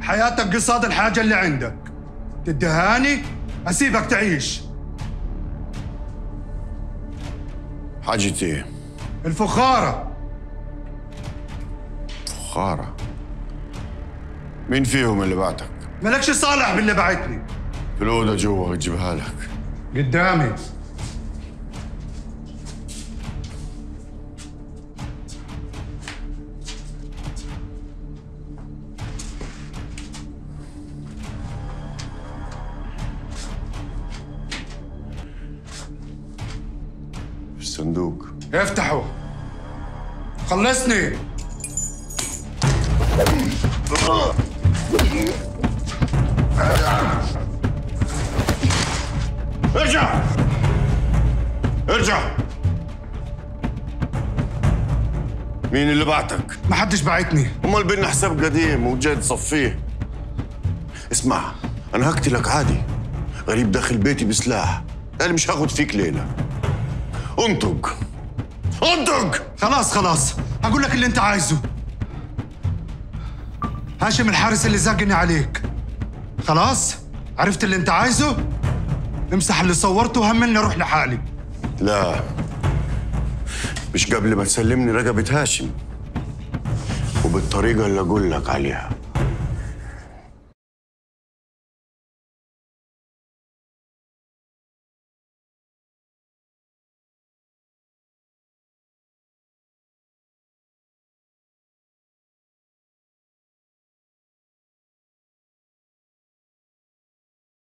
حياتك قصاد الحاجة اللي عندك. تدهاني أسيبك تعيش. حاجة إيه؟ الفخارة. فخارة؟ مين فيهم اللي بعتك؟ مالكش صالح باللي بعتني. الأوضة جوا بجيبها لك. قدامي. الصندوق. افتحوا خلصني. ارجع. ارجع. مين اللي بعتك؟ ما حدش بعتني. أمال بينا حساب قديم وجاي تصفيه اسمع أنا هقتلك عادي. غريب داخل بيتي بسلاح. أنا مش هاخد فيك ليلة. انطق انطق خلاص خلاص. هقول لك اللي أنت عايزه. هاشم الحارس اللي زاقني عليك. خلاص؟ عرفت اللي أنت عايزه؟ امسح اللي صورته وهمني أروح لحالي. لا. مش قبل ما تسلمني رقبة هاشم. وبالطريقة اللي أقول لك عليها.